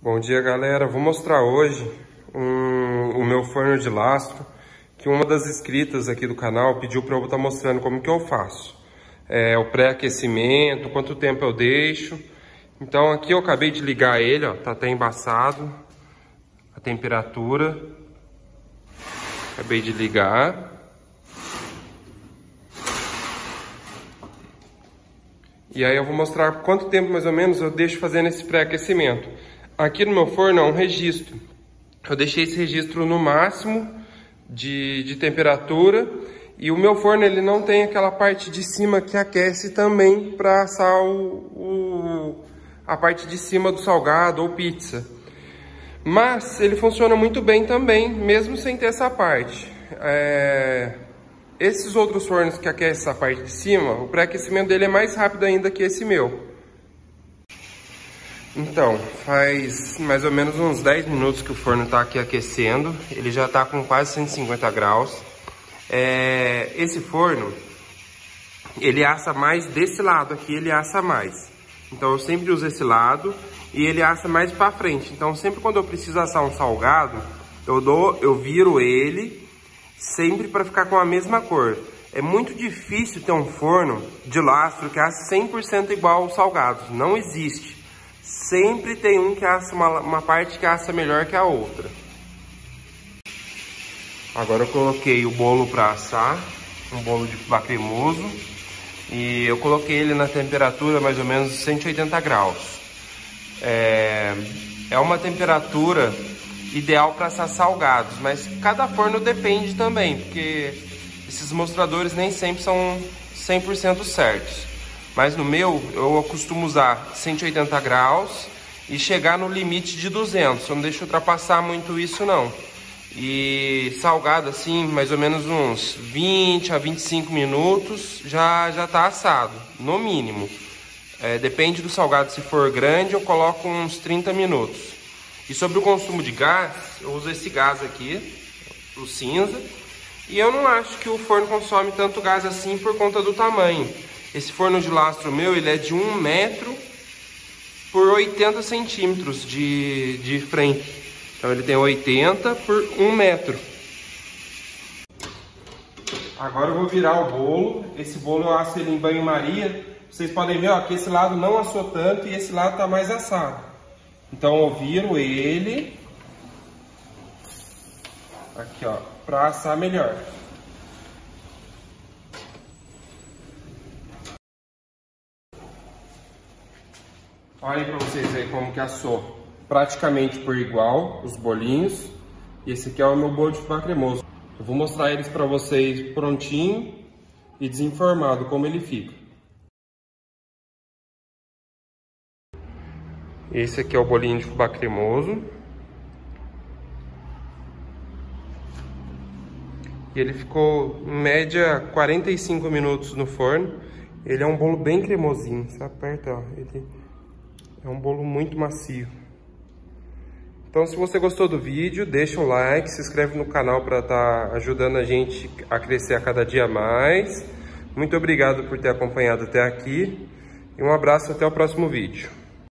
Bom dia galera, vou mostrar hoje um, o meu forno de lastro que uma das inscritas aqui do canal pediu para eu estar mostrando como que eu faço. É, o pré-aquecimento, quanto tempo eu deixo. Então aqui eu acabei de ligar ele, ó, tá até embaçado a temperatura. Acabei de ligar. E aí eu vou mostrar quanto tempo mais ou menos eu deixo fazendo esse pré-aquecimento. Aqui no meu forno é um registro. Eu deixei esse registro no máximo de, de temperatura e o meu forno ele não tem aquela parte de cima que aquece também para assar o, o, a parte de cima do salgado ou pizza. Mas ele funciona muito bem também, mesmo sem ter essa parte. É... Esses outros fornos que aquecem essa parte de cima, o pré-aquecimento dele é mais rápido ainda que esse meu. Então, faz mais ou menos uns 10 minutos que o forno está aqui aquecendo. Ele já está com quase 150 graus. É, esse forno, ele assa mais desse lado aqui, ele assa mais. Então eu sempre uso esse lado e ele assa mais para frente. Então sempre quando eu preciso assar um salgado, eu dou, eu viro ele sempre para ficar com a mesma cor. É muito difícil ter um forno de lastro que assa 100% igual aos salgados. Não existe sempre tem um que assa uma, uma parte que assa melhor que a outra. Agora eu coloquei o bolo para assar, um bolo de fubá cremoso, e eu coloquei ele na temperatura mais ou menos 180 graus. É, é uma temperatura ideal para assar salgados, mas cada forno depende também, porque esses mostradores nem sempre são 100% certos. Mas no meu, eu costumo usar 180 graus e chegar no limite de 200. Eu não deixo ultrapassar muito isso não. E salgado assim, mais ou menos uns 20 a 25 minutos, já já tá assado, no mínimo. É, depende do salgado, se for grande eu coloco uns 30 minutos. E sobre o consumo de gás, eu uso esse gás aqui, o cinza. E eu não acho que o forno consome tanto gás assim por conta do tamanho. Esse forno de lastro meu, ele é de 1 metro por 80 centímetros de, de frente. Então ele tem 80 por 1 metro. Agora eu vou virar o bolo. Esse bolo eu asso ele em banho-maria. Vocês podem ver ó, que esse lado não assou tanto e esse lado está mais assado. Então eu viro ele aqui ó, para assar melhor. Olhem para vocês aí como que assou praticamente por igual os bolinhos. E esse aqui é o meu bolo de fubá cremoso. Eu vou mostrar eles para vocês prontinho e desenformado como ele fica. Esse aqui é o bolinho de fubá cremoso. E ele ficou em média 45 minutos no forno. Ele é um bolo bem cremosinho. Você aperta, ó, ele é um bolo muito macio. Então, se você gostou do vídeo, deixa um like, se inscreve no canal para estar tá ajudando a gente a crescer a cada dia mais. Muito obrigado por ter acompanhado até aqui. E um abraço até o próximo vídeo.